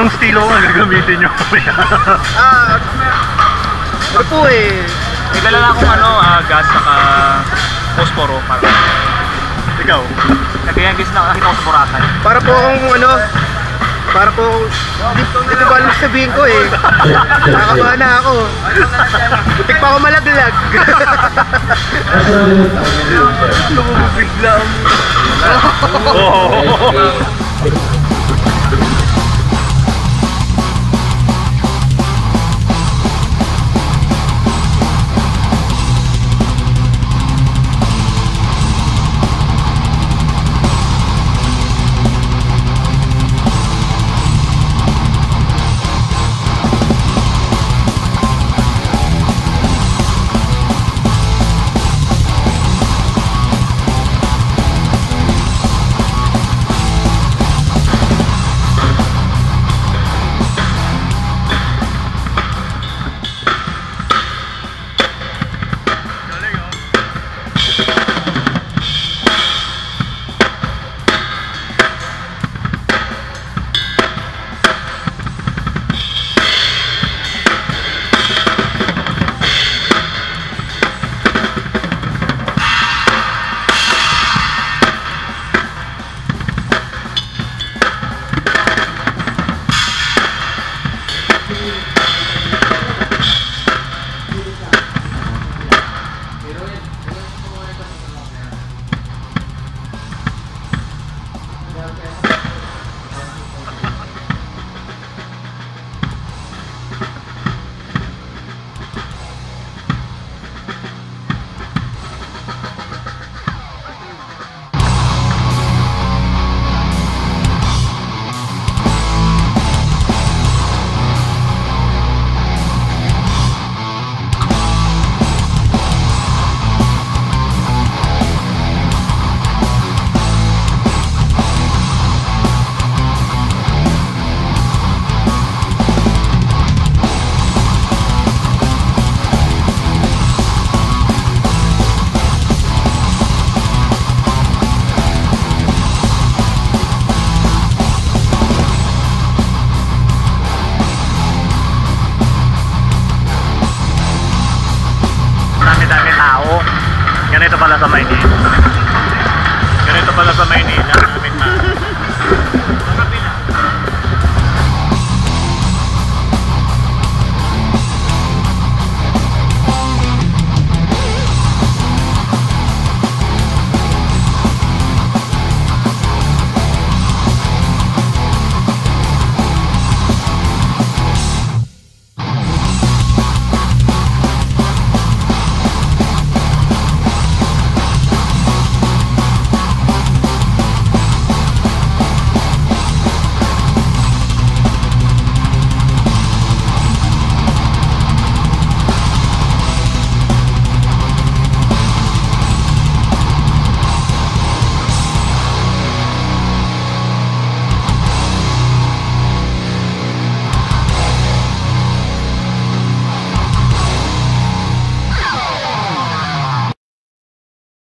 Anong estilo ang gagamitin nyo? Ah, ano po eh. May dala lang akong ano, ah, gas saka posporo para. Ikaw? Kaya gas na nakita ko sa Boracay. Para po akong ano, para po, hindi hindi ko alam sabihin ko eh. Nakakabahan na ako. Butik pa ako malaglag. Bigla mo. Dami-dami Ganito pala sa Maynila. Ganito pala sa Maynila. Namin na.